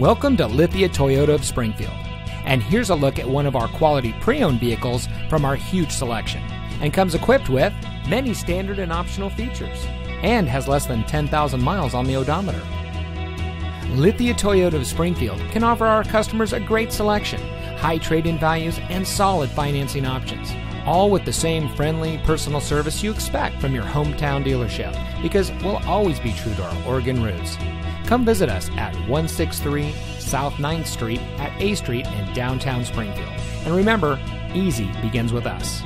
Welcome to Lithia Toyota of Springfield. And here's a look at one of our quality pre owned vehicles from our huge selection. And comes equipped with many standard and optional features. And has less than 10,000 miles on the odometer. Lithia Toyota of Springfield can offer our customers a great selection, high trade in values, and solid financing options. All with the same friendly, personal service you expect from your hometown dealership, because we'll always be true to our Oregon roots. Come visit us at 163 South 9th Street at A Street in downtown Springfield. And remember, easy begins with us.